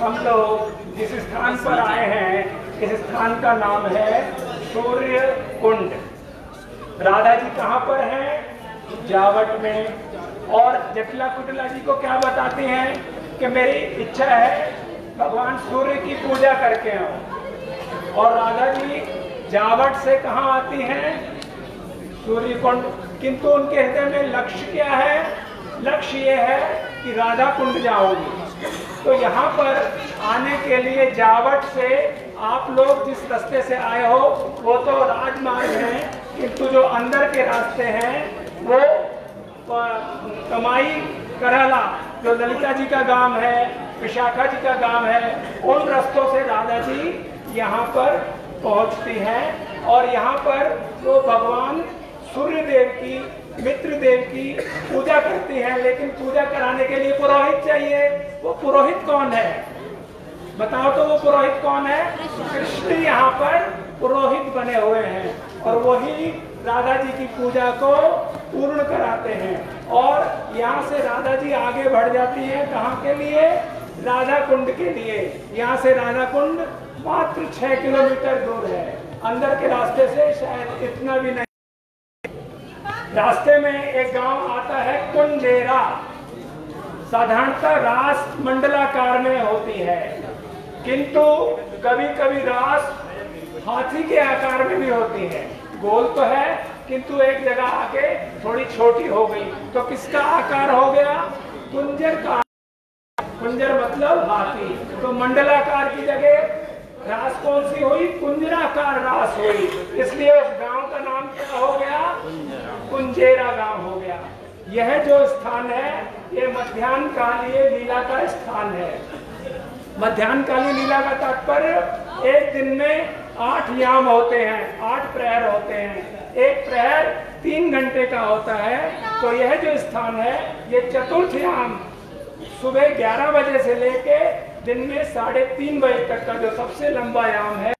हम लोग जिस स्थान पर आए हैं, इस स्थान का नाम है सूर्य कुंड राधा जी कहाँ पर हैं? जावट में। और जटिला कुटला जी को क्या बताती हैं कि मेरी इच्छा है भगवान सूर्य की पूजा करके आऊँ। और राधा जी जावट से कहा आती हैं? सूर्य कुंड किंतु उनके हृदय में लक्ष्य क्या है? लक्ष्य ये है कि राधा कुंड जाओगी। तो यहाँ पर आने के लिए जावट से आप लोग जिस रास्ते से आए हो, वो तो राजमार्ग है, किंतु जो अंदर के रास्ते हैं कमाई करला, जो ललिता जी का गाँव है, विशाखा जी का गाँव है, उन रास्तों से राधा जी यहाँ पर पहुँचती हैं और यहाँ पर वो भगवान सूर्य देव की मित्र देव की पूजा करती हैं, लेकिन पूजा कराने के लिए पुरोहित चाहिए। वो पुरोहित कौन है? बताओ तो वो पुरोहित कौन है? कृष्ण यहाँ पर पुरोहित बने हुए हैं और वही राधा जी की पूजा को पूर्ण कराते हैं। और यहाँ से राधा जी आगे बढ़ जाती हैं कहाँ के लिए? राधा कुंड के लिए। यहाँ से राधा कुंड मात्र छह किलोमीटर दूर है। अंदर के रास्ते से शायद इतना भी नहीं। रास्ते में एक गाँव आता है कुंडेरा। साधारणतः रास मंडलाकार में होती है। किंतु कभी कभी रास हाथी के आकार में भी होती है। गोल तो है, किंतु एक जगह आके थोड़ी छोटी हो गई। तो किसका आकार हो गया? कुंजर का कुंजर मतलब हाथी। तो मंडलाकार की जगह रास कौन सी हुई? कुंजराकार रास हुई। इसलिए उस गाँव का नाम क्या हो गया? कुंजेरा गाँव हो गया। यह जो स्थान है, ये मध्यान्ह कालीय लीला का स्थान है। मध्यान्ह कालीय लीला का तात्पर्य, एक दिन में आठ याम होते हैं, आठ प्रहर होते हैं। एक प्रहर तीन घंटे का होता है तो यह जो स्थान है, ये चतुर्थ याम सुबह 11 बजे से लेके दिन में साढ़े तीन बजे तक का जो सबसे लंबा याम है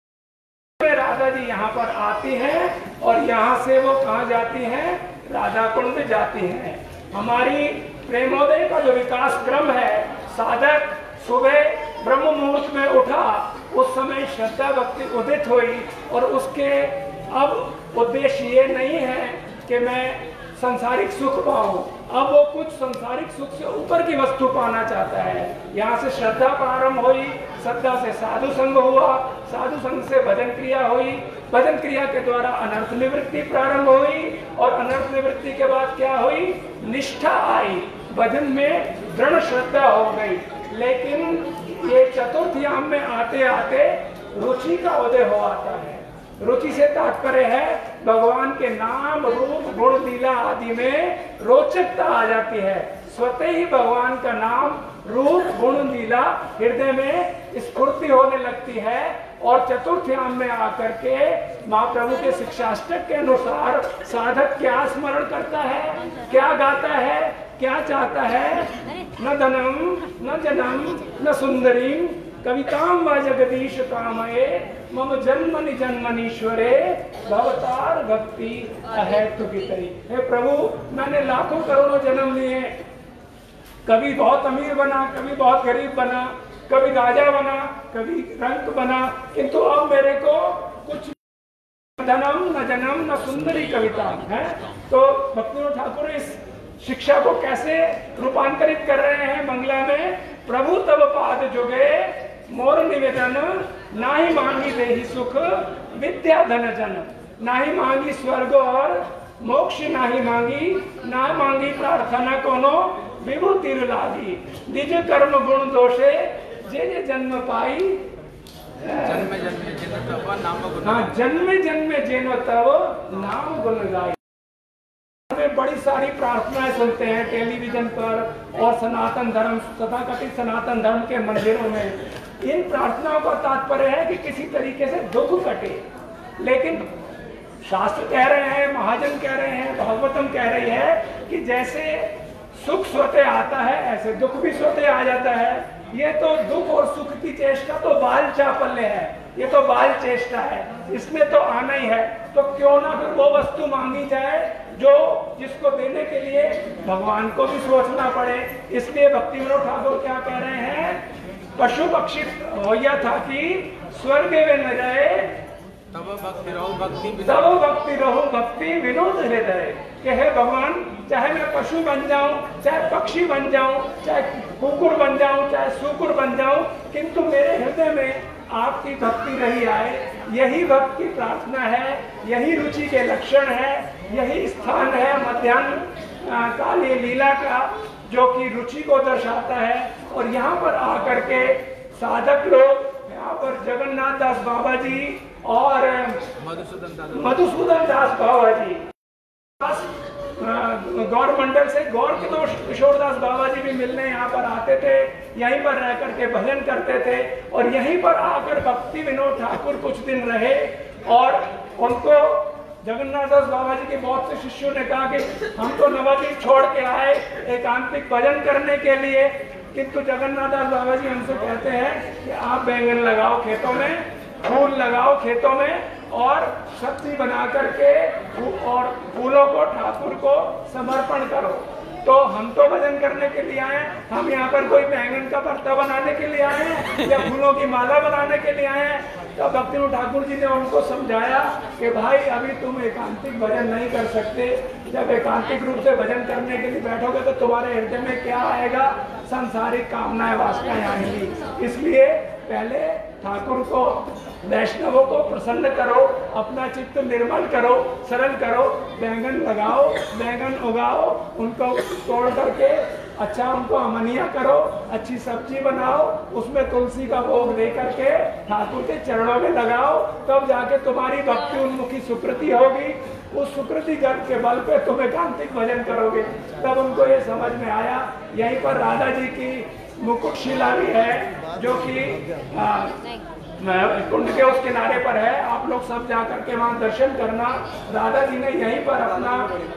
राधा जी यहाँ पर आती हैं और यहाँ से वो कहाँ जाती हैं? राधा कुंड जाती हैं। हमारी प्रेमोदय का जो विकास क्रम है, साधक सुबह ब्रह्म मुहूर्त में उठा उस समय श्रद्धा भक्ति उदित हुई और उसके अब उद्देश्य ये नहीं है कि मैं संसारिक सुख पाऊँ। अब वो कुछ संसारिक सुख से ऊपर की वस्तु पाना चाहता है। यहाँ से श्रद्धा प्रारंभ हुई, श्रद्धा से साधु संग हुआ, साधु संग से भजन क्रिया हुई। भजन क्रिया के द्वारा अनर्थ निवृत्ति प्रारंभ हुई और अनर्थ निवृत्ति के बाद क्या हुई? निष्ठा आई। भजन में दृढ़ श्रद्धा हो गई। लेकिन ये चतुर्थ याम में आते आते रुचि का उदय हो आता है। रुचि से तात्पर्य है, भगवान के नाम, रूप, गुण, लीला आदि में रोचकता आ जाती है। स्वतः ही भगवान का नाम, रूप, गुण, लीला हृदय में स्फूर्ति होने लगती है और चतुर्थयाम में आकर के महाप्रभु के शिक्षाष्टक के अनुसार साधक क्या स्मरण करता है, क्या गाता है क्या चाहता है? न धनम, न जनम, न सुंदरी कविताम व जगदीश कामये मम जन्मनि जन्मनीश्वरे। भवतार भक्ति अहेतु की हे प्रभु, मैंने लाखों करोड़ों जन्म लिए कभी बहुत अमीर बना कभी बहुत गरीब बना कभी राजा बना कभी रंक बना। किंतु अब मेरे को कुछ धनम, न जन्म, न सुंदरी कविता है। तो भक्ति ठाकुर, इस शिक्षा को कैसे रूपांतरित कर रहे हैं मंगला में? प्रभु तब पाद जुगे मोर निवेदन ना ही मांगी देही सुख विद्या धन जन। ना ही मांगी स्वर्ग और मोक्ष ना ही मांगी ना मांगी प्रार्थना कोनो विभूति लागी। निज कर्म गुण दोषे जे जे जन्म पाई जन्म जन्म जिन तब नाम गुण। हाँ जन्मे जन्मे जेनो तब नाम गुण गाई। बड़ी सारी प्रार्थनाएँ सुनते हैं टेलीविज़न पर और सनातन धर्म, तथाकथित सनातन धर्म के मंदिरों में। इन प्रार्थनाओं का तात्पर्य है कि किसी तरीके से दुख कटे। लेकिन शास्त्र कह रहे हैं, महाजन कह रहे हैं, भागवतम कह रही है कि जैसे सुख स्वतः आता है, ऐसे दुख भी स्वतः आ जाता है। ये तो दुख और सुख की चेष्टा तो बाल चापल्य है। ये तो बाल चेष्टा है। इसमें तो आना ही है। तो क्यों ना फिर वो वस्तु मांगी जाए जो जिसको देने के लिए भगवान को भी सोचना पड़े। इसलिए भक्ति विनोद ठाकुर क्या कह रहे हैं? पशु पक्षी होया था कि स्वर्ग में न जाए। तब भक्ति रहो भक्ति तब भक्ति रहो भक्ति विनोद हृदय। कि हे भगवान चाहे मैं पशु बन जाऊँ चाहे पक्षी बन जाऊँ चाहे कुकुर बन जाऊँ चाहे सुकुर बन जाऊँ किंतु मेरे हृदय में आपकी भक्ति रही आए। यही भक्त की प्रार्थना है यही रुचि के लक्षण है यही स्थान है मध्यान्ह काली लीला का जो कि रुचि को दर्शाता है। और यहाँ पर आकर के साधक लोग यहाँ पर जगन्नाथ दास बाबा जी और मधुसूदन दास बाबा जी। गौर मंडल से गौर किशोर किशोर दास बाबा जी भी मिलने यहाँ पर आते थे यहीं पर रह करके भजन करते थे। और यहीं पर आकर भक्ति विनोद ठाकुर कुछ दिन रहे और उनको जगन्नाथ दास बाबा जी के बहुत से शिष्यों ने कहा कि हम तो नवद्वीप छोड़ के आए एकांतिक भजन करने के लिए। किंतु जगन्नाथ दास बाबा जी हमसे कहते हैं कि आप बैंगन लगाओ खेतों में, फूल लगाओ खेतों में और सब्ज़ी बना करके और फूलों को, ठाकुर को समर्पण करो। तो हम तो भजन करने के लिए आए हम यहाँ पर कोई बैंगन का भरता बनाने के लिए आए हैं या फूलों की माला बनाने के लिए आए हैं? तो भक्ति ठाकुर जी ने उनको समझाया कि भाई, अभी तुम एकांतिक भजन नहीं कर सकते। जब एकांतिक रूप से भजन करने के लिए बैठोगे तो तुम्हारे हृदय में क्या आएगा? संसारिक कामनाएँ वासनाएँ आएँगी। इसलिए पहले ठाकुर को, वैष्णवों को प्रसन्न करो, अपना चित्त निर्मल करो, सरल करो, बैंगन लगाओ, बैंगन उगाओ, उनको तोड़ करके अच्छा उनको अमनिया करो, अच्छी सब्ज़ी बनाओ, उसमें तुलसी का भोग दे करके ठाकुर के चरणों में लगाओ, तब जाके तुम्हारी भक्ति उन्मुखी सुकृति होगी। उस सुकृति जल के बल पे तुम एकांतिक भजन करोगे। तब उनको ये समझ में आया, यहीं पर राधा जी की मुकुट शिला भी है, जो कि कुंड के उस किनारे पर है। आप लोग सब जा करके वहाँ दर्शन करना। राधा जी ने यहीं पर अपना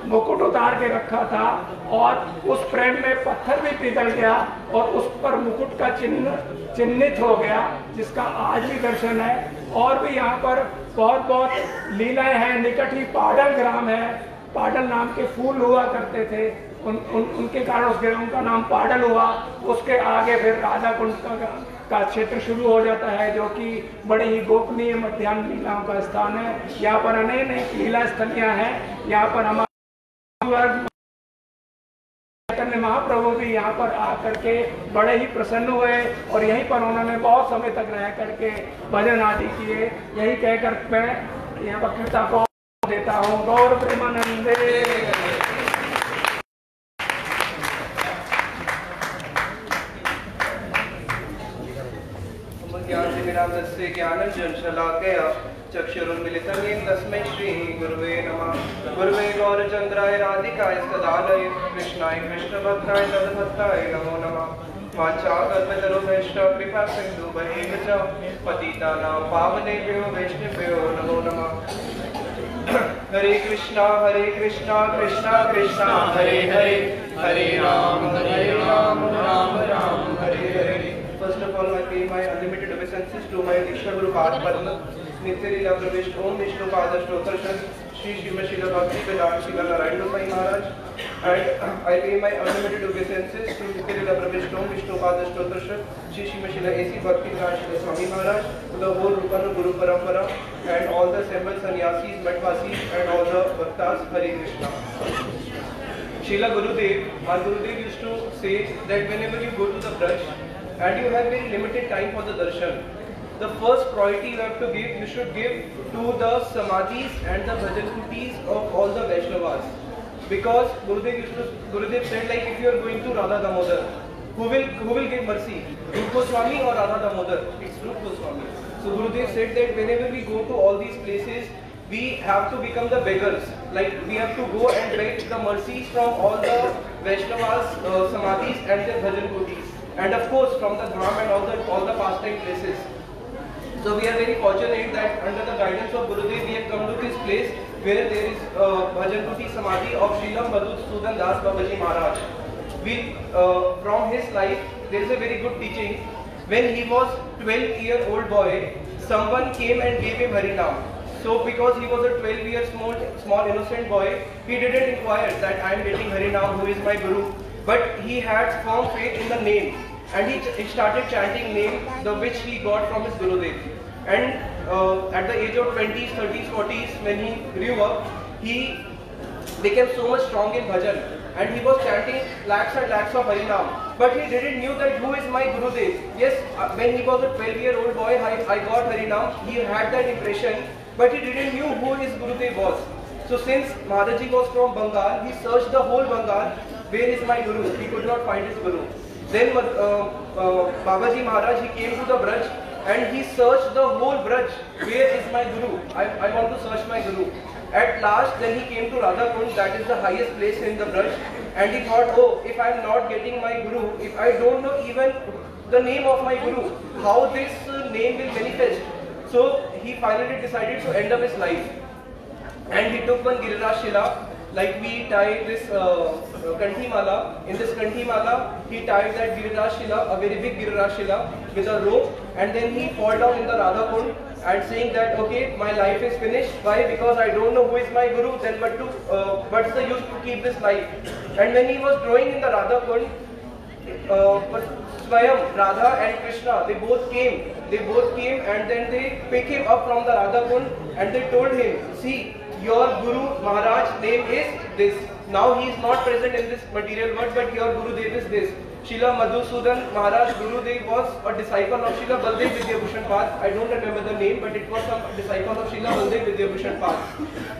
मुकुट उतार के रखा था और उस प्रेम में पत्थर भी पिघल गया और उस पर मुकुट का चिन्ह चिन्हित हो गया, जिसका आज भी दर्शन है। और भी यहाँ पर बहुत बहुत लीलाएँ हैं। निकट ही पाडल ग्राम है। पाडल नाम के फूल हुआ करते थे। उन, उन उनके कारण उस ग्राम का नाम पाडल हुआ। उसके आगे फिर राधा कुंड का का क्षेत्र शुरू हो जाता है जो कि बड़े ही गोपनीय मध्यान्ह लीलाओं का स्थान है। यहाँ पर अनेक अनेक लीला स्थलियाँ हैं। यहाँ पर हमारे चैतन्य महाप्रभु भी यहाँ पर आकर के बड़े ही प्रसन्न हुए और यहीं पर उन्होंने बहुत समय तक रह करके भजन आदि किए। यही कहकर मैं यहाँ वक्तृता को देता हूँ। गौर प्रेमानंदे। ज्ञानञ्जनशलाकया चक्षुरुन्मिलितं येन तस्मै श्रीगुरुवे नमः गुरुवे गौरचन्द्राय राधिकाय सदालय कृष्णाय कृष्णभक्ताय तद्भक्ताय नमो नमः वाञ्छाकल्पतरुभ्यश्च कृपा सिन्धुभैव च पतितानां पावनेभ्यो वैष्णवेभ्यो नमो नमः Hare Krishna Hare Krishna Krishna Krishna Hare Hare Hare Rama Hare Rama Rama Rama Hare Hare all, I pay my unlimited to my Diksha Guru Pad Padma, Nitya Leela Pravisht Om Vishnu Pada Stotra Shri Shima Shila Bhakti Vedant Shila Narayan Sai Maharaj. And I pay my unlimited obeisances to Nitya Leela Pravisht Om Vishnu Pada Stotra Shri Shima Shila AC Bhakti Vedant Shila Swami Maharaj, to the whole Rupanu Guru Parampara, and all the assembled sannyasis, Matvasis, and all the Bhaktas, Hare Krishna. Srila Gurudev, our Gurudev used to say that whenever you go to the Braj and you have very limited time for the darshan, the first priority you have to give, you should give to the samadhis and the bhajan kutis of all the Vaishnavas. Because Gurudev Gurudev said like if you are going to Radha Damodar, who will who will give mercy? Rup Goswami or Radha Damodar? It's Rup Goswami. So Gurudev said that whenever we go to all these places, we have to become the beggars. Like we have to go and beg the mercies from all the Vaishnavas, uh, Samadhis and their bhajan kutis. And of course from the Dham and all the all the pastime places. So we are very fortunate that under the guidance of Gurudev we have come to this place where there is uh, Bhajan Samadhi of Srila Madhusudan Das Babaji Maharaj. We, uh, from his life there is a very good teaching. When he was 12 year old boy, someone came and gave him Harinam. So because he was a 12 year small, small innocent boy, he didn't inquire that I am getting Harinam, who is my Guru. But he had firm faith in the name and he, started chanting name the which he got from his Gurudev. And uh, at the age of 20s, 30s, 40s, when he grew up, he became so much strong in bhajan and he was chanting lakhs and lakhs of Harinam. But he didn't knew that who is my Gurudev. Yes, uh, when he was a 12 year old boy, I, I got Harinam. He had that impression, but he didn't knew who his Gurudev was. So since Maharaji was from Bengal, he searched the whole Bengal. Where is my Guru? He could not find his Guru. Then uh, uh, Babaji Maharaj, he came to the Braj and he searched the whole Braj. Where is my Guru? I, I want to search my Guru. At last, then he came to Radha Kund, that is the highest place in the Braj, and he thought, oh, if I am not getting my Guru, if I don't know even the name of my Guru, how this uh, name will manifest. So he finally decided to end up his life. And he took one Giriraj Shila, like we tie this uh, uh, Kanthi Mala. In this Kanthi Mala, he tied that Giriraj Shila, a very big Giriraj Shila, with a rope, and then he fall down in the Radha Kund and saying that okay, my life is finished. Why? Because I don't know who is my Guru. Then, but to uh, what's the use to keep this life? And when he was growing in the Radha Kund, uh, Swayam, Radha and Krishna, they both came. They both came and then they pick him up from the Radha Kund and they told him, see, your Guru Maharaj name is this. Now he is not present in this material world, but your Guru Dev is this. Srila Madhusudan Maharaj Guru Dev was a disciple of Srila Baldev Vidyabhushan Path. I don't remember the name, but it was some disciple of Srila Baldev Vidyabhushan Path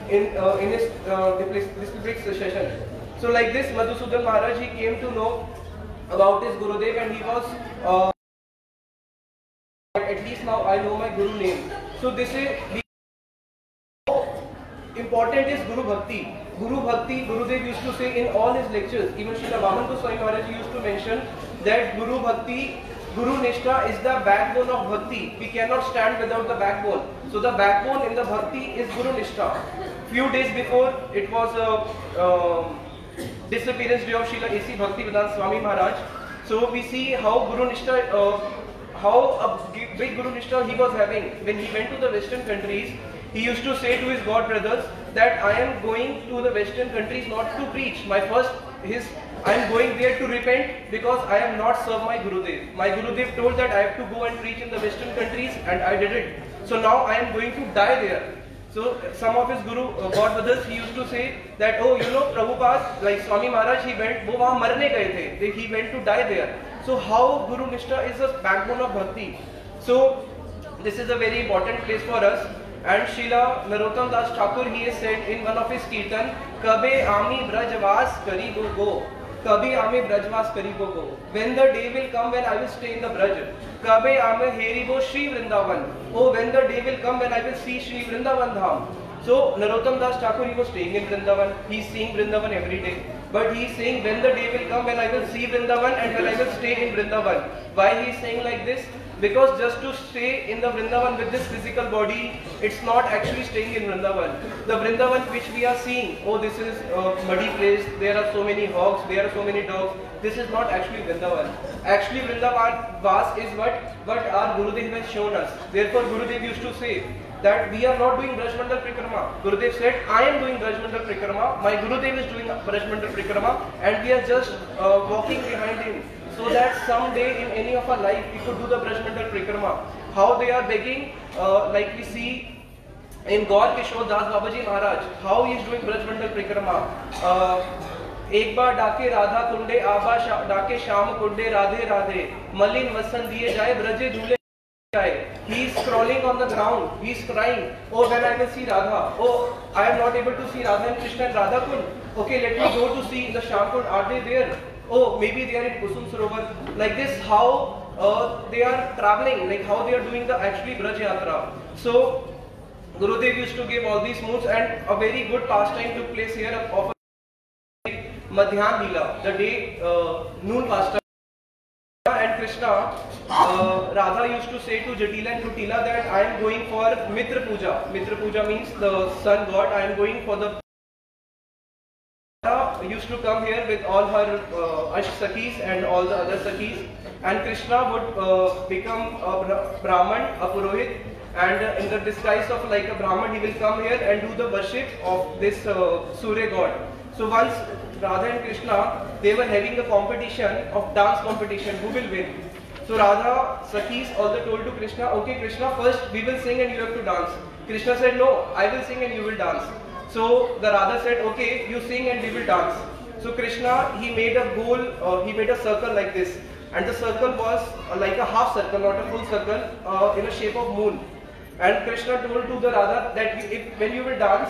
in uh, in his uh, district session. So like this, Madhusudan Maharaj he came to know about his Gurudev and he was uh, at least now I know my Guru name. So this is important is guru bhakti guru bhakti Gurudev use to say in all his lectures even Shri Vaman Goswami Maharaj use to mention that guru bhakti guru nishtha is the backbone of bhakti we can not stand without the backbone so the backbone in the bhakti is guru nishtha few days before it was disappearance day of Shrila A C Bhakti Vidan Swami Maharaj so we see how गुरु निष्ठा how big guru nishtha he was having when he went to the western countries he used to say to his god brothers that I am going to the western countries not to preach. My first, his, I am going there to repent because I have not served my Gurudev. My Gurudev told that I have to go and preach in the western countries and I did it. So now I am going to die there. So some of his Guru uh, God brothers he used to say that oh you know Prabhupada like Swami Maharaj he went वो वहाँ मरने गए थे he went to die there. So how Guru Nishtha is a backbone of bhakti. So this is a very important place for us. And Srila Narottam Das Thakur he has said in one of his kirtan, Kabe ami brajvas karibo go. Kabe ame brajvas karibo go. When the day will come when I will stay in the braj. Kabe ame heribo Shri Vrindavan. Oh, when the day will come when I will see Shri Vrindavan Dham. So Narottam Das Thakur he was staying in Vrindavan. He is seeing Vrindavan every day. But he is saying when the day will come when I will see Vrindavan and when I will stay in Vrindavan. Why he is saying like this? Because just to stay in the Vrindavan with this physical body, it's not actually staying in Vrindavan. The Vrindavan which we are seeing, oh this is a muddy place, there are so many hogs, there are so many dogs, this is not actually Vrindavan. Actually Vrindavan Vas is what, what our Gurudev has shown us. Therefore Gurudev used to say, that we are not doing Brajmandal Prikrama. Gurudev said, I am doing Brajmandal Prikrama, my Gurudev is doing Brajmandal Prikrama and we are just uh, walking behind him so that someday in any of our life we could do the Brajmandal Prikrama. How they are begging, uh, like we see in Gaur Kishore Das Babaji Maharaj, how he is doing Brajmandal Prikrama. Uh, एक बार डाके राधा कुंडे आबा शा, डाके श्याम कुंडे राधे राधे मलिन वसन दिए जाए ब्रजे झूले he is crawling on the ground. He is crying. Oh, when I will see Radha. Oh, I am not able to see Radha and Krishna and Radha Kund. Okay, let me go to see the Shamkund. Are they there? Oh, maybe they are in Kusum Sarovar. Like this, how uh, they are traveling, like how they are doing the actually Braj Yatra. So, Gurudev used to give all these moods and a very good pastime took place here of Madhyan Lila, the day uh, noon pastime. and Krishna, uh, Radha used to say to Jatila and Kutila that I am going for Mitra Puja. Mitra Puja means the sun god. I am going for the used to come here with all her uh, Ash Sakis and all the other Sakis and Krishna would uh, become a Brahman, a Purohit and uh, in the disguise of like a Brahman he will come here and do the worship of this uh, Surya god. So once Radha and Krishna, they were having a competition of dance competition, who will win? So Radha, Sakis also told to Krishna, okay Krishna, first we will sing and you have to dance. Krishna said, no, I will sing and you will dance. So the Radha said, okay, you sing and we will dance. So Krishna, he made a goal, uh, he made a circle like this. And the circle was uh, like a half circle, not a full circle, uh, in a shape of moon. And Krishna told to the Radha that if, when you will dance,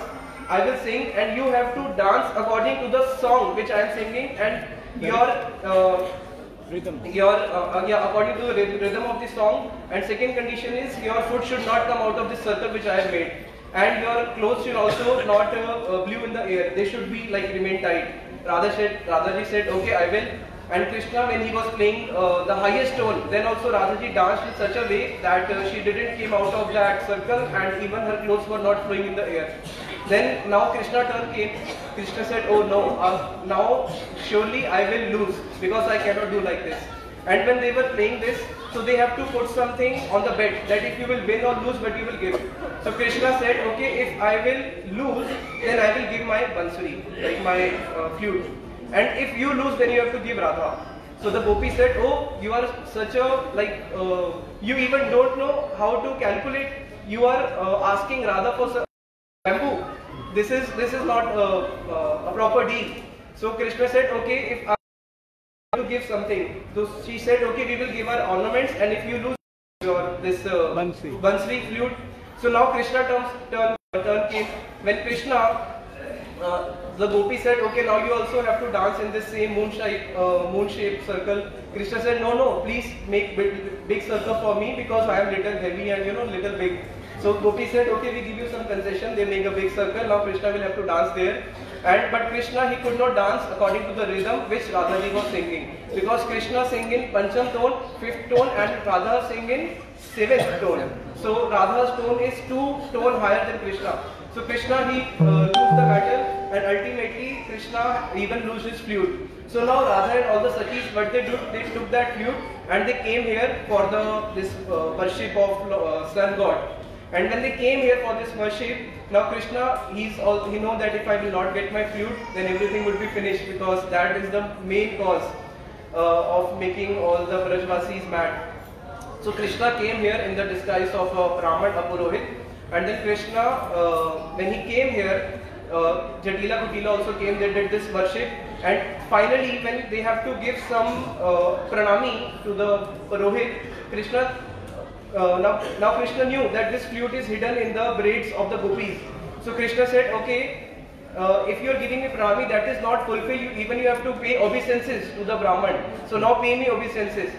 I will sing and you have to dance according to the song which I am singing and your uh, rhythm. Your uh, uh, yeah, according to the rhythm of the song. And second condition is your foot should not come out of the circle which I have made, and your clothes should also not uh, uh blew in the air. They should be like remain tight. Radha said, Radhaji said, okay, I will. And Krishna, when he was playing uh, the highest tone, then also Radhaji danced in such a way that uh, she didn't came out of that circle and even her clothes were not flowing in the air. Then now Krishna turn came. Krishna said, oh no, uh, now surely I will lose because I cannot do like this. And when they were playing this, so they have to put something on the bet that if you will win or lose, but you will give. So Krishna said, okay, if I will lose, then I will give my bansuri, like my uh, flute. And if you lose, then you have to give Radha. So the gopi said, oh, you are such a, like, uh, you even don't know how to calculate. You are uh, asking Radha for bamboo. This is this is not a, a, proper deal. So Krishna said, okay, if I to give something, so she said, okay, we will give her ornaments, and if you lose your this uh, Bansri. Bansri flute. So now Krishna turns turn turn came when Krishna. Uh, the gopi said, okay, now you also have to dance in this same moon shape, uh, moon shaped circle. Krishna said, no, no, please make big, big circle for me because I am little heavy and you know little big. So Gopi said, okay, we give you some concession. They make a big circle. Now Krishna will have to dance there. And but Krishna he could not dance according to the rhythm which Radhaji was singing because Krishna sing in pancham tone, fifth tone, and Radha sing in seventh tone. So Radha's tone is two tone higher than Krishna. So Krishna he uh, lose the battle and ultimately Krishna even lose his flute. So now Radha and all the Sakis what they do they took that flute and they came here for the this uh, worship of uh, sun god. And when they came here for this worship, now Krishna, he's all, he know that if I will not get my flute, then everything would be finished because that is the main cause uh, of making all the Brajvasis mad. So Krishna came here in the disguise of a Brahman. And then Krishna, uh, when he came here, uh, Jatila Kutila also came, they did this worship. And finally, when they have to give some uh, pranami to the Purohit, Krishna uh, now, now Krishna knew that this flute is hidden in the braids of the gopis. So Krishna said, okay, uh, if you are giving me pranami, that is not fulfilled, you, even you have to pay obeisances to the Brahman. So now pay me obeisances.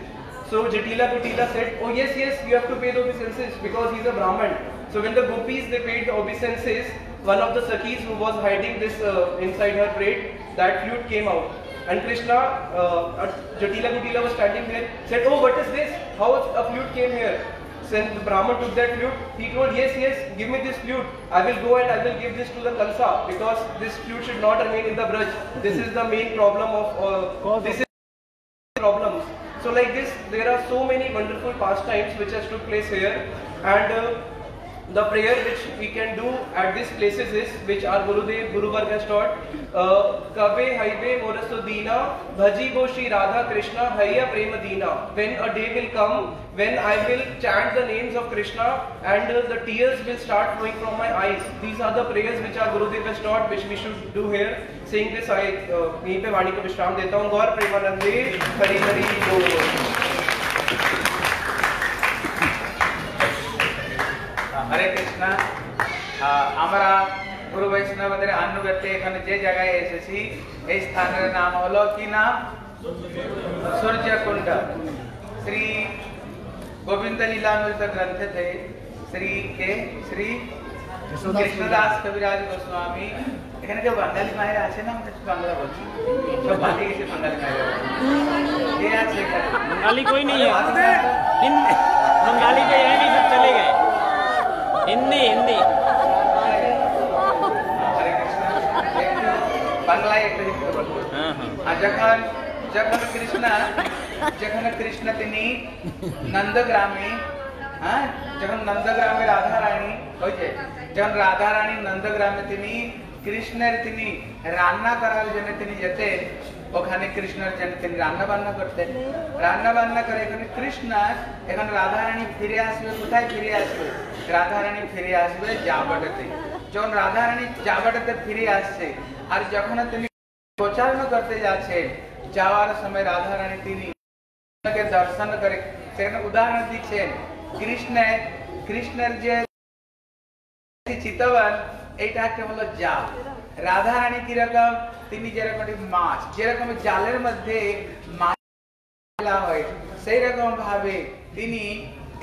So Jatila Kutila said, oh yes, yes, you have to pay the obeisances because he is a Brahman. So when the gopis, they paid the obeisances, one of the Sakis who was hiding this uh, inside her braid, that flute came out. And Krishna, uh, Jatila Gutila was standing there, said, Oh, what is this? How a flute came here? Since the Brahman took that flute, he told, Yes, yes, give me this flute. I will go and I will give this to the Kalsa because this flute should not remain in the Braj. This is the main problem of uh, this is problems. So like this, there are so many wonderful pastimes which has took place here, and uh, the prayer which we can do at these places is which our Gurudev Guru Varg has taught. Uh, Haibe Morasudina Bhaji Bo Shri Radha Krishna Haya Prema Dina. When a day will come when I will chant the names of Krishna and uh, the tears will start flowing from my eyes. These are the prayers which our Gurudev has taught, which we should do here. Saying this, I uh, यहीं पे वाणी को विश्राम देता हूँ गौर प्रेमानंदे हरि हरि बोल হরে কৃষ্ণ আহ, আমরা গুরু বৈষ্ণবদের আনুগত্যে এখানে যে জায়গায় এসেছি এই স্থানের নাম হলো কি নাম সূর্যকুণ্ড শ্রী গোবিন্দ লীলামৃত গ্রন্থ थे শ্রী কে শ্রী কৃষ্ণদাস কবিরাজ গোস্বামী এখানে কেউ বাঙালি মায়ের আছে না আমরা একটু বাংলা বলছি সব বাঙালি গেছে বাঙালি মায়ের কে আছে এখানে बंगाली कोई नहीं है हिंदी बंगाली तो यहाँ भी सब चले गए हिंदी हिंदी হরে কৃষ্ণ একটু বাংলায় একটু লিখতে বলবো हाँ हाँ আর যখন যখন কৃষ্ণ যখন কৃষ্ণ তিনি নন্দগ্রামে হ্যাঁ যখন নন্দগ্রামে রাধা রানী হয়েছে যখন রাধা রানী নন্দগ্রামে তিনি কৃষ্ণের তিনি রান্না করার জন্য তিনি যেতেন ওখানে কৃষ্ণের জন্য তিনি রান্না বান্না করতেন রান্না বান্না করে এখানে কৃষ্ণ এখন রাধা রানী ফিরে আসবে কোথায় ফিরে আসবে রাধা রানী ফিরে আসবে জাবটাতে। যখন রাধা রানী জাবটাতে ফিরে আসছে, আর যখন তিনি গোচারণ করতে যাচ্ছেন যাওয়ার সময় রাধা রানী তিনি দর্শন করে, সেখানে উদাহরণ দিচ্ছেন, কৃষ্ণ, কৃষ্ণের যে চিতবন, এইটা একটা হলো জাল। রাধা রানী কীরকম, তিনি যেরকম মাছ, যেরকম জালের মধ্যে মাছ হয় সেই রকম ভাবে তিনি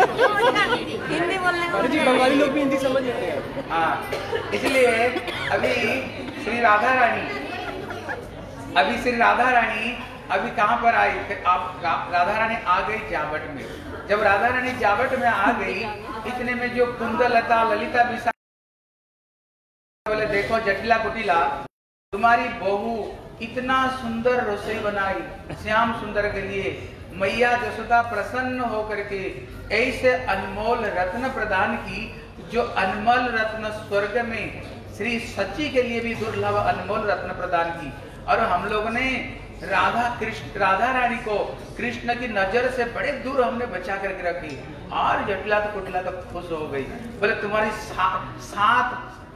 हिंदी बोलने बंगाली लोग भी हिंदी समझ लेते हैं। हाँ, इसलिए अभी श्री राधा रानी अभी श्री राधा रानी अभी कहाँ पर आई? फिर आप राधा रानी आ गई जावट में। जब राधा रानी जावट में आ गई इतने में जो कुंदलता ललिता विशा बोले देखो जटिला कुटिला तुम्हारी बहू इतना सुंदर रसोई बनाई श्याम सुंदर के लिए। मैया जसोदा प्रसन्न होकर के ऐसे अनमोल रत्न प्रदान की जो अनमोल रत्न स्वर्ग में श्री सच्ची के लिए भी दुर्लभ अनमोल रत्न प्रदान की। और हम लोग ने राधा कृष्ण राधा रानी को कृष्ण की नज़र से बड़े दूर हमने बचा करके रखी। और जटिला तो कुटिला तो खुश हो गई। बोले तुम्हारी सा, सात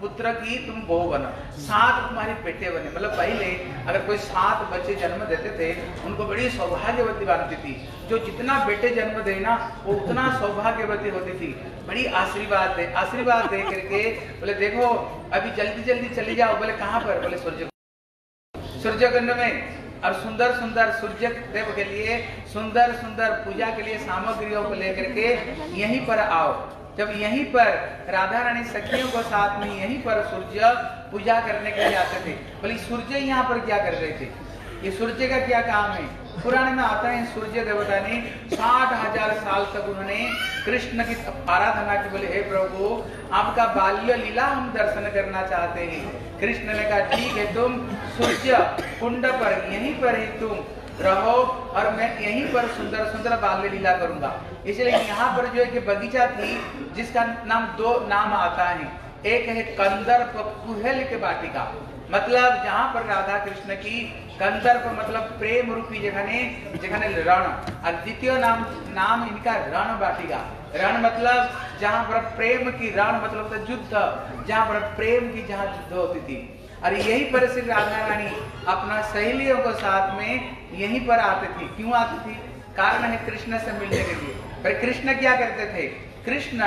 पुत्र की तुम बहू बनो। सात तुम्हारे बेटे बने। मतलब पहले अगर कोई सात बच्चे जन्म देते थे, उनको बड़ी सौभाग्यवती बनती थी। जो जितना बेटे जन्म दे ना, वो उतना सौभाग्यवती होती थी। बड़ी आशीर्वाद दे आशीर्वाद दे करके बोले, देखो, अभी जल्दी जल्दी चली जाओ। बोले, कहाँ पर? बोले सूर्य सूर्यकुंड में। और सुंदर सुंदर सूर्य देव के लिए, सुंदर सुंदर पूजा के लिए सामग्रियों को लेकर के यहीं पर आओ। जब यहीं पर राधा रानी सखियों को साथ में यहीं पर सूर्य पूजा करने के लिए आते थे, बोले, सूर्य यहाँ पर क्या कर रहे थे? ये सूर्य का क्या काम है? पुराण में आता है, सूर्य देवता ने साठ हज़ार साल तक उन्होंने कृष्ण की आराधना की, बोले, हे प्रभु, आपका बाल्य लीला हम दर्शन करना चाहते हैं। कृष्ण ने कहा, ठीक है तुम, सूर्य, कुंड पर, यहीं पर ही तुम रहो और मैं यहीं पर सुंदर सुंदर बाल्य लीला करूँगा। इसलिए यहाँ पर जो है कि बगीचा थी, जिसका नाम दो नाम आता है। एक है कंदर कुहल के बाटिका मतलब जहाँ पर राधा कृष्ण की कंदर्प मतलब प्रेम रूपी जगह जगह रण। और द्वितीय नाम नाम इनका रण बाटिका रण मतलब जहाँ पर प्रेम की रण मतलब तो युद्ध। जहाँ पर प्रेम की, जहाँ युद्ध होती थी। और यही पर श्री राधा रानी अपना सहेलियों को साथ में यहीं पर आते थे। क्यों आती थी? कारण है कृष्ण से मिलने के लिए। पर कृष्ण क्या करते थे? कृष्ण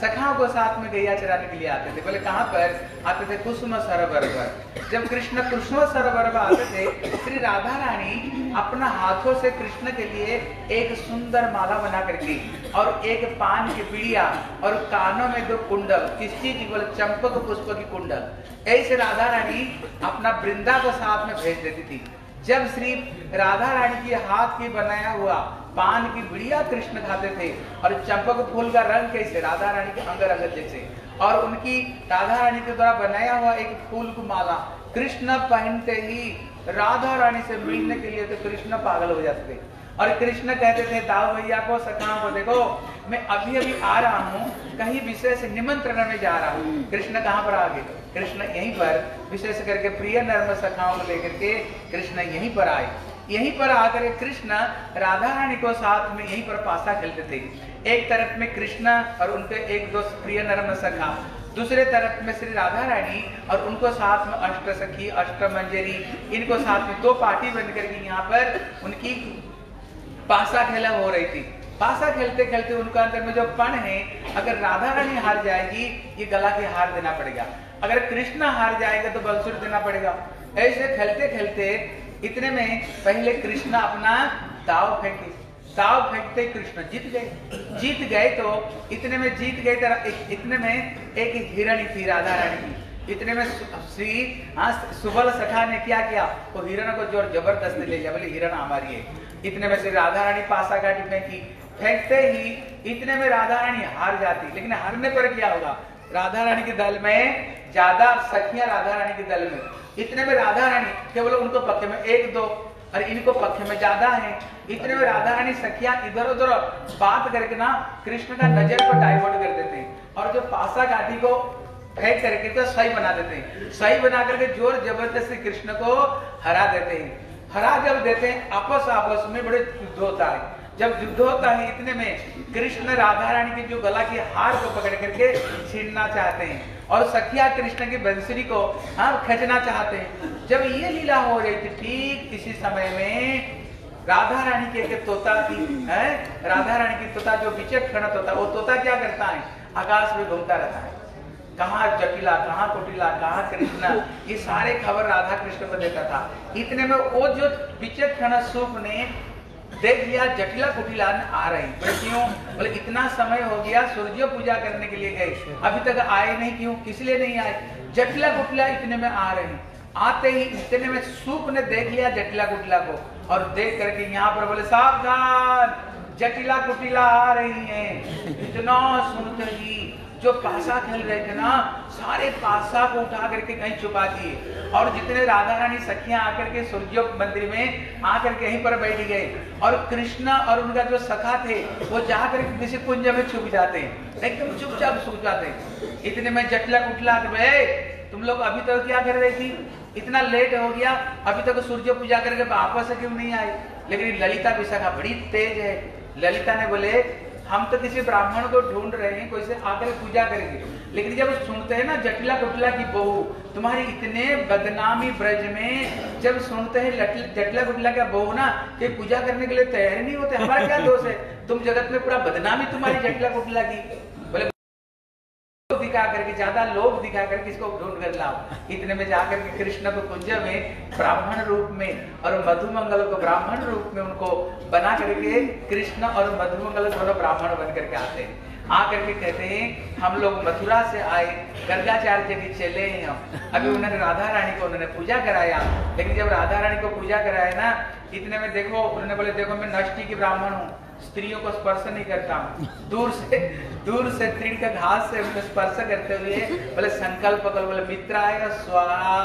सखाओं को साथ में गैया चराने के लिए आते थे। बोले, कहाँ पर? आते थे कुसुम सरोवर पर। जब कृष्ण कुसुम सरोवर पर आते थे, श्री राधा रानी अपना हाथों से कृष्ण के लिए एक सुंदर माला बना करके और एक पान की बिड़िया और कानों में दो कुंडल किस चीज़ की बोले, चंपक पुष्प की कुंडल। ऐसे राधा रानी अपना वृंदा को साथ में भेज देती थी। जब श्री राधा रानी के हाथ की बनाया हुआ पान की बिड़िया कृष्ण खाते थे और चंपक फूल का रंग कैसे राधा रानी के अंग रंग जैसे। और उनकी राधा रानी के द्वारा बनाया हुआ एक फूल को माला, कृष्ण पहनते ही राधा रानी से मिलने के लिए तो कृष्ण पागल हो जाते थे। और कृष्ण कहते थे, दाऊ भैया को सखाओं को देखो, मैं अभी अभी आ रहा हूँ, कहीं विशेष निमंत्रण में जा रहा हूँ। कृष्ण कहाँ पर आ गए? कृष्ण यहीं पर, विशेष करके प्रिय नर्म सखाओं को लेकर के कृष्ण यहीं पर आए। यहीं पर आकर कृष्ण राधा रानी को साथ में यहीं पर पासा खेलते थे। एक तरफ़ में कृष्ण और उनके एक दो प्रिय नर्म सखा। दूसरे तरफ़ में श्री राधा रानी और उनको साथ में अष्ट सखी, अष्ट मंजरी, इनको साथ में दो पार्टी बनकर के यहाँ पर उनकी पासा खेला हो रही थी। पासा खेलते खेलते उनका अंदर में जो पण है, अगर राधा रानी हार जाएगी, ये गला के हार देना पड़ेगा। अगर कृष्ण हार जाएगा तो बंसुर देना पड़ेगा। ऐसे खेलते खेलते इतने में पहले कृष्ण अपना दाव फेंके। दाव फेंकते कृष्ण जीत गए। जीत गए तो इतने में जीत गए तो इतने में एक हिरण थी, राधा रानी की। इतने में श्री हाँ सुबल सखा ने क्या किया? वो हिरण को ज़ोर ज़बरदस्ती ले लिया। बोले, हिरण हमारी है इतने में श्री राधा रानी पासा काटी फेंकी। फेंकते ही इतने में राधा रानी हार जाती। लेकिन हारने पर क्या होगा? राधा रानी के दल में ज़्यादा सखियाँ राधा रानी के दल में। इतने में राधा रानी केवल उनको पक्के में एक दो, और इनको पक्के में ज़्यादा है। इतने में राधा रानी सखियाँ इधर उधर बात करके ना कृष्ण का नज़र को डाइवर्ट कर देते हैं। और जो पासा घाटी को फेंक करके तो सही बना देते हैं। सही बना करके ज़ोर ज़बरदस्ती कृष्ण को हरा देते हैं। हरा जब देते हैं आपस आपस में बड़े युद्ध होता है। जब युद्ध होता है, इतने में कृष्ण राधा रानी की जो गला की हार को पकड़ करके छीनना चाहते हैं और सखिया कृष्ण की बंसुरी को हाँ खींचना चाहते हैं। जब ये लीला हो रही थी, ठीक इसी समय में राधा रानी की एक तोता थी, है? राधा रानी की तोता जो विचक्षण तोता, वो तोता क्या करता है? आकाश में घूमता रहता है। कहाँ जटिला, कहाँ कुटिला, कहाँ कृष्णा, ये सारे खबर राधा कृष्ण को देता था। इतने में वो जो विचक्षण सूप ने देख लिया, जटिला कुटिला आ रही। क्यों? बोले, इतना समय हो गया, सूर्य पूजा करने के लिए गए। अभी तक आए नहीं, क्यों? किस लिए नहीं आए? जटिला कुटिला इतने में आ रही। आते ही इतने में सूप ने देख लिया जटिला कुटिला को और देख करके यहाँ पर बोले, सावधान, जटिला कुटिला आ रही है। इतना सुनते ही जो पासा खेल रहे थे ना, सारे पासा को उठा करके कहीं छुपा दिए। और जितने राधा रानी सखियाँ आकर के सूर्य मंदिर में, आकर के यहीं पर बैठ गए। और कृष्ण और उनका जो सखा थे, वो जाकर किसी कुंज में छुप जाते। एकदम चुपचाप छुप जाते। इतने में जटला कुटला तुम लोग अभी तक तो क्या कर रही थी? इतना लेट हो गया। अभी तक तो सूर्य पूजा करके वापस क्यों नहीं आए? लेकिन ललिता विशाखा बड़ी तेज है। ललिता ने बोले हम तो किसी ब्राह्मण को ढूंढ रहे हैं, कोई से आकर पूजा करेंगे। लेकिन जब सुनते हैं ना, जटिला कुटला की बहू, तुम्हारी इतने बदनामी ब्रज में, जब सुनते हैं जटिला कुटला का बहू ना, कि पूजा करने के लिए तैयार नहीं होते, हमारा क्या दोष है? तुम जगत में पूरा बदनामी तुम्हारी जटिला कुटला की। दिखा करके, ज़्यादा लोग दिखा करके इसको ढूंढ कर लाओ। इतने में जाकर के कृष्ण को कुंज में, ब्राह्मण रूप में और मधुमंगल को ब्राह्मण रूप में उनको बना करके कृष्ण और मधुमंगल दोनों ब्राह्मण बन करके आते हैं। आकर के कहते हैं, हम लोग मथुरा से आए गर्गाचार्य के चले हैं हम। अभी उन्होंने राधा रानी को उन्होंने पूजा कराया, लेकिन जब राधा रानी को पूजा कराया ना, इतने में देखो, उन्होंने बोले, देखो, मैं नष्टी की ब्राह्मण हूँ। स्त्रियों को स्पर्श नहीं करता हूँ। दूर से दूर से तृण का घास से उनको स्पर्श करते हुए बोले, संकल्प कर, बोले, मित्र आएगा स्वाहा।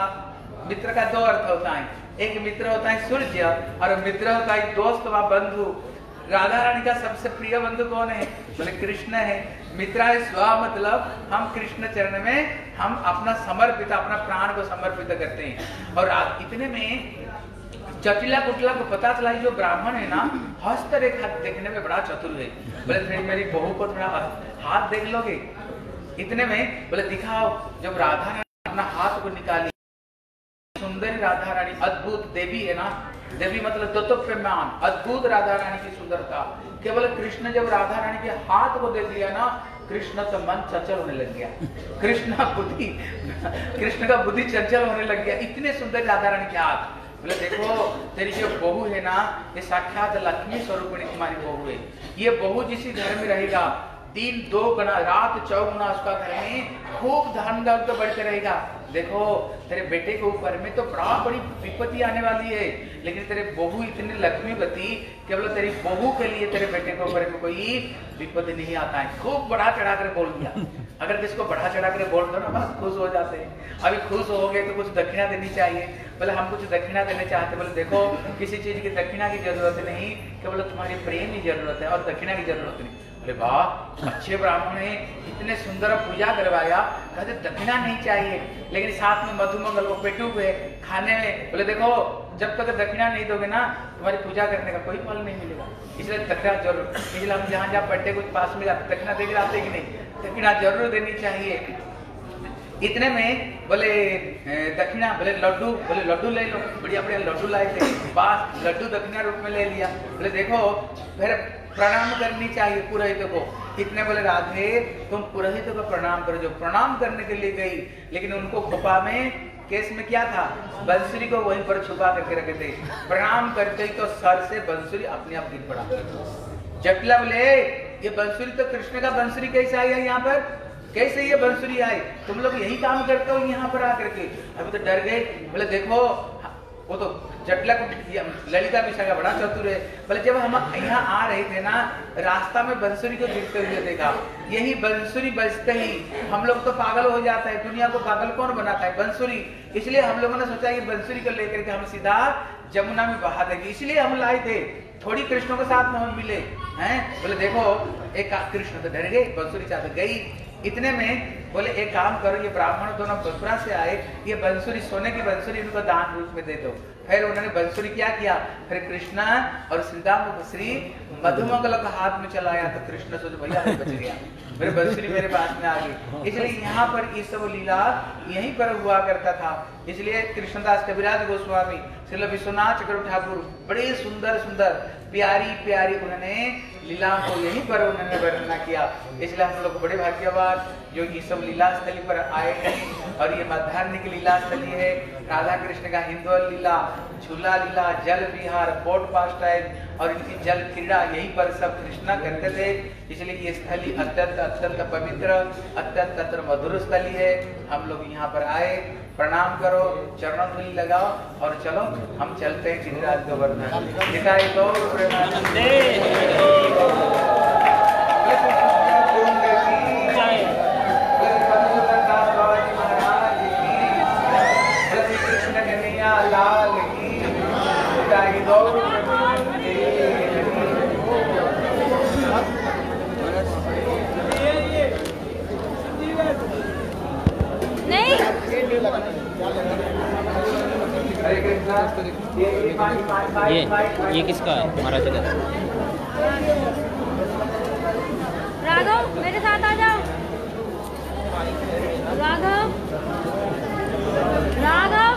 मित्र का दो अर्थ होता है। एक मित्र होता है सूर्य और मित्र होता है दोस्त व बंधु। राधा रानी का सबसे प्रिय बंधु कौन है? बोले, कृष्ण है। मित्रा है स्व मतलब हम कृष्ण चरण में, हम अपना समर्पित, अपना प्राण को समर्पित करते हैं। और इतने में जटिला कुटिला को पता चला जो ब्राह्मण है ना, हस्तरेखा देखने में बड़ा चतुर है। बोले मेरी बहू को थोड़ा हाथ देख लोगे? इतने में बोले, दिखाओ। जब राधा ने अपना हाथ को निकाली, सुंदर राधा रानी, अद्भुत देवी है ना, देवी मतलब तत्वमान अद्भुत राधा रानी की सुंदरता। केवल कृष्ण जब राधा रानी के हाथ को देख लिया ना, कृष्ण का मन चंचल होने लग गया। कृष्ण बुद्धि, कृष्ण का बुद्धि चंचल होने लग गया। इतने सुंदर राधा रानी के हाथ। बोले, देखो, तेरी जो बहू है ना, ये साक्षात लक्ष्मी स्वरूपिणी तुम्हारी बहू है। ये बहू जिस घर में रहेगा, दिन दो गुना रात चौगुना उसका घर में खूब धन दौलत बढ़ते रहेगा। देखो, तेरे बेटे के ऊपर में तो बड़ा बड़ी विपत्ति आने वाली है। लेकिन तेरे बहू इतनी लक्ष्मीवती केवल तेरी बहू के लिए तेरे बेटे के ऊपर में कोई विपत्ति नहीं आता है। खूब बढ़ा चढ़ा कर बोल दिया। अगर किसको बढ़ा चढ़ा कर बोल दो ना, बस खुश हो जाते हैं। अभी खुश हो गए तो कुछ दक्षिणा देनी चाहिए। बोले, हम कुछ दक्षिणा देने चाहते बोले, देखो, किसी चीज़ की दक्षिणा की ज़रूरत नहीं, केवल तुम्हारी प्रेम की ज़रूरत है और दक्षिणा की ज़रूरत नहीं। अरे वाह, अच्छे ब्राह्मण ने इतने सुंदर पूजा करवाया, कहते दक्षिणा नहीं चाहिए। लेकिन साथ में मधुमंगल वो पेटू पे खाने में। बोले, देखो, जब तक दक्षिणा नहीं दोगे ना, तुम्हारी पूजा करने का कोई फल नहीं मिलेगा। इसलिए दक्षिणा ज़रूर। इसलिए हम जहाँ जहाँ बैठे कुछ पास में जाते दक्षिणा दे जाते कि नहीं? दक्षिणा ज़रूर देनी चाहिए। इतने में बोले दक्षिणा बोले लड्डू बोले लड्डू ले लो। बढ़िया बढ़िया लड्डू लाए थे। पास लड्डू दक्षिणा रूप में ले लिया। बोले, देखो, फिर प्रणाम करनी चाहिए पुरोहित को। इतने बोले, राधे, तुम पुरोहित को प्रणाम करो। जो प्रणाम करने के लिए गई, लेकिन उनको खोपा में केस में क्या था? बंसुरी को वहीं पर छुपा करके रखे थे। प्रणाम करते ही तो सर से बंसुरी अपने आप गिर पड़ा। जटला बोले ये बंसुरी तो कृष्ण का बंसुरी कैसे आई है यहाँ पर? कैसे ये बंसुरी आई? तुम लोग यही काम करते हो यहाँ पर आकर के। अभी तो डर गए। बोले, देखो वो तो जटला को ललिता विषय का बड़ा चतुर है। बोले जब हम यहाँ आ रहे थे ना, रास्ता में बंसुरी को गिरते हुए देखा। यही बंसुरी बजते ही हम लोग तो पागल हो जाता है। दुनिया को पागल कौन बनाता है? बंसुरी। इसलिए हम लोगों ने सोचा कि बंसुरी को लेकर के हम सीधा जमुना में बहा देंगे। इसलिए हम लाए थे। थोड़ी कृष्णों के साथ में हम मिले, हैं। बोले, देखो, एक कृष्ण तो डर गए, बंसुरी चाहते गई। इतने में बोले, एक काम करो, ये ब्राह्मण दोनों बसुरा से आए, ये बंसुरी, सोने की बंसुरी इनको दान रूप में दे दो। फिर उन्होंने बंसुरी क्या किया? फिर कृष्णा और सीताम श्री मधुमंगल का हाथ में चलाया तो कृष्ण सोच भैया मैं बच गया। मेरे बंसुरी मेरे पास में आ गई। इसलिए यहाँ पर ये सब लीला यहीं पर हुआ करता था। इसलिए कृष्णदास कविराज गोस्वामी, श्री विश्वनाथ चक्र ठाकुर, बड़े सुंदर सुंदर, प्यारी प्यारी उन्होंने लीला को यहीं पर उन्होंने वर्णना किया। इसलिए हम लोग बड़े भाग्यवान, जो ये सब लीला स्थली पर आए हैं, और ये मध्यान्ह की लीला स्थली है राधा कृष्ण का हिंदुअल लीला, झूला लीला, जल विहार, बोट पास टाइम और इनकी जल क्रीड़ा यहीं पर सब कृष्णा करते थे। इसलिए ये स्थली अत्यंत अत्यंत पवित्र, अत्यंत अत्यंत मधुर स्थली है। हम लोग यहाँ पर आए प्रणाम करो चरणों धूलि लगाओ और चलो हम चलते हैं गिरिराज गोवर्धन दो प्रेमानंदे लाल की ये ये किसका है? महाराज का राघव मेरे साथ आ जाओ। राघव। राघव।